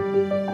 Música